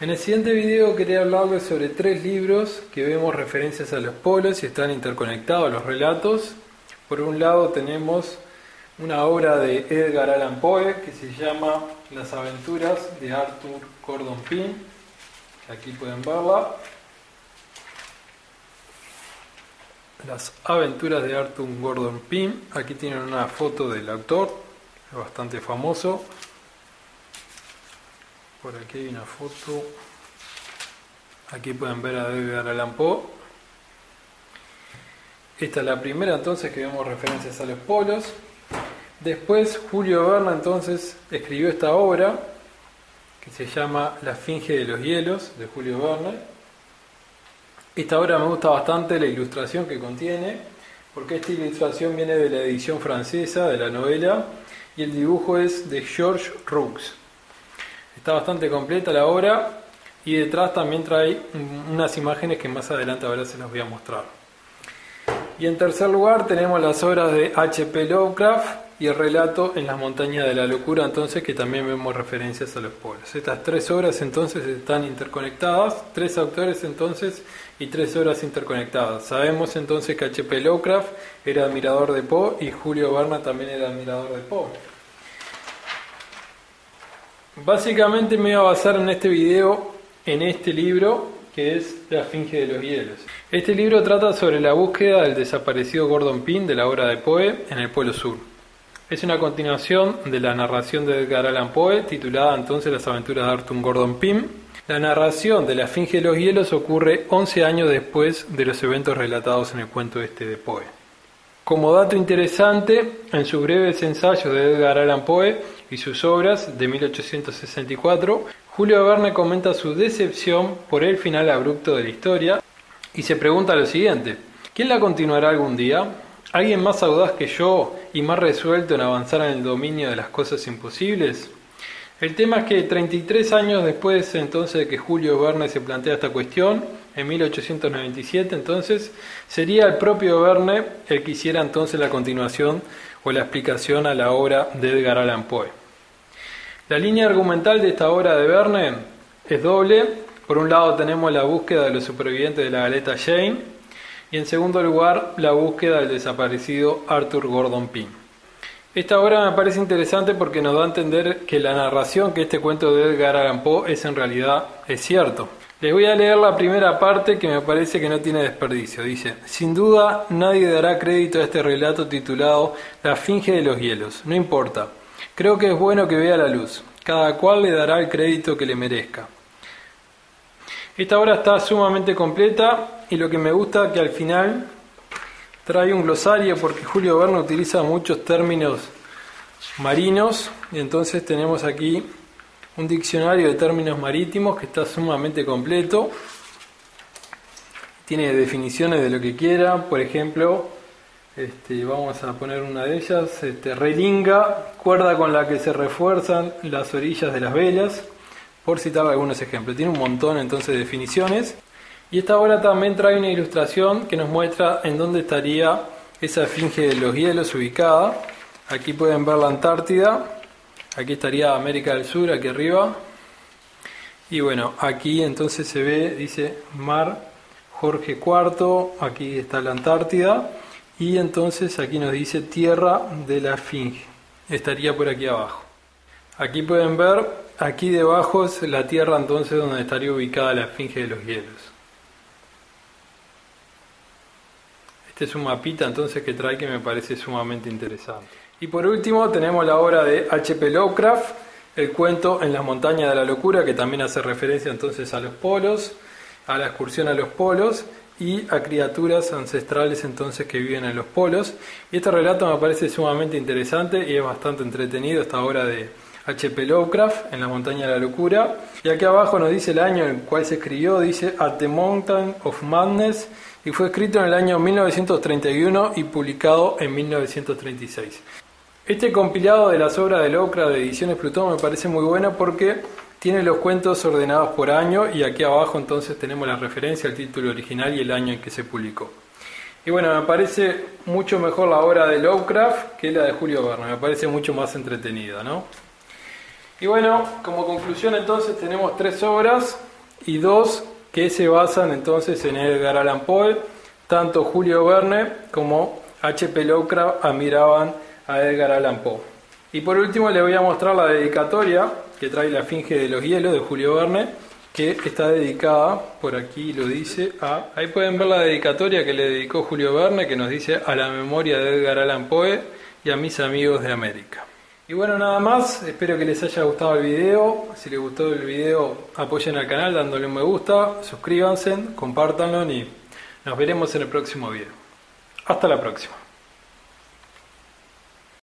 En el siguiente video quería hablarles sobre tres libros que vemos referencias a los polos y están interconectados los relatos. Por un lado tenemos una obra de Edgar Allan Poe que se llama Las aventuras de Arthur Gordon Pym. Aquí pueden verla. Las aventuras de Arthur Gordon Pym. Aquí tienen una foto del autor, bastante famoso. Por aquí hay una foto. Aquí pueden ver a Edgar Allan Poe. Esta es la primera entonces que vemos referencias a los polos. Después Julio Verne entonces escribió esta obra que se llama La Finge de los Hielos de Julio Verne. Esta obra me gusta bastante la ilustración que contiene, porque esta ilustración viene de la edición francesa de la novela y el dibujo es de George Roux. Está bastante completa la obra y detrás también trae unas imágenes que más adelante ahora se las voy a mostrar. Y en tercer lugar tenemos las obras de H.P. Lovecraft y el relato en las montañas de la locura, entonces que también vemos referencias a los polos. Estas tres obras entonces están interconectadas, tres autores entonces y tres obras interconectadas. Sabemos entonces que H.P. Lovecraft era admirador de Poe y Julio Verne también era admirador de Poe. Básicamente me voy a basar en este video en este libro que es La Finge de los Hielos. Este libro trata sobre la búsqueda del desaparecido Gordon Pym de la obra de Poe en el Polo Sur. Es una continuación de la narración de Edgar Allan Poe, titulada entonces Las aventuras de Arthur Gordon Pym. La narración de La Finge de los Hielos ocurre 11 años después de los eventos relatados en el cuento este de Poe. Como dato interesante, en sus breves ensayos de Edgar Allan Poe y sus obras de 1864, Julio Verne comenta su decepción por el final abrupto de la historia y se pregunta lo siguiente, ¿quién la continuará algún día? ¿Alguien más audaz que yo y más resuelto en avanzar en el dominio de las cosas imposibles? El tema es que 33 años después entonces de que Julio Verne se plantea esta cuestión, en 1897 entonces, sería el propio Verne el que hiciera entonces la continuación o la explicación a la obra de Edgar Allan Poe. La línea argumental de esta obra de Verne es doble. Por un lado tenemos la búsqueda de los supervivientes de la galeta Jane y en segundo lugar la búsqueda del desaparecido Arthur Gordon Pym. Esta obra me parece interesante porque nos da a entender que la narración que este cuento de Edgar Allan Poe es en realidad es cierto. Les voy a leer la primera parte que me parece que no tiene desperdicio. Dice, sin duda nadie dará crédito a este relato titulado La finge de los hielos. No importa. Creo que es bueno que vea la luz. Cada cual le dará el crédito que le merezca. Esta obra está sumamente completa y lo que me gusta es que al final trae un glosario porque Julio Verne utiliza muchos términos marinos y entonces tenemos aquí un diccionario de términos marítimos que está sumamente completo. Tiene definiciones de lo que quiera, por ejemplo, este, vamos a poner una de ellas, este, relinga, cuerda con la que se refuerzan las orillas de las velas, por citar algunos ejemplos. Tiene un montón entonces de definiciones. Y esta obra también trae una ilustración que nos muestra en dónde estaría esa finge de los hielos ubicada. Aquí pueden ver la Antártida, aquí estaría América del Sur, aquí arriba. Y bueno, aquí entonces se ve, dice Mar Jorge IV, aquí está la Antártida. Y entonces aquí nos dice Tierra de la Finge, estaría por aquí abajo. Aquí pueden ver, aquí debajo es la tierra entonces donde estaría ubicada la Finge de los hielos. Este es un mapita entonces que trae que me parece sumamente interesante. Y por último tenemos la obra de H.P. Lovecraft, el cuento En las montañas de la locura, que también hace referencia entonces a los polos, a la excursión a los polos y a criaturas ancestrales entonces que viven en los polos. Y este relato me parece sumamente interesante y es bastante entretenido esta obra de H.P. Lovecraft en la montaña de la locura. Y aquí abajo nos dice el año en el cual se escribió, dice At the Mountain of Madness y fue escrito en el año 1931 y publicado en 1936. Este compilado de las obras de Lovecraft de Ediciones Plutón me parece muy bueno porque tiene los cuentos ordenados por año y aquí abajo entonces tenemos la referencia al título original y el año en que se publicó. Y bueno, me parece mucho mejor la obra de Lovecraft que la de Julio Verne, me parece mucho más entretenida, ¿no? Y bueno, como conclusión entonces tenemos tres obras y dos que se basan entonces en Edgar Allan Poe. Tanto Julio Verne como H.P. Lovecraft admiraban a Edgar Allan Poe. Y por último le voy a mostrar la dedicatoria que trae la Finge de los Hielos de Julio Verne, que está dedicada, por aquí lo dice, a... Ahí pueden ver la dedicatoria que le dedicó Julio Verne, que nos dice a la memoria de Edgar Allan Poe y a mis amigos de América. Y bueno, nada más, espero que les haya gustado el video. Si les gustó el video, apoyen al canal dándole un me gusta, suscríbanse, compártanlo y nos veremos en el próximo video. Hasta la próxima.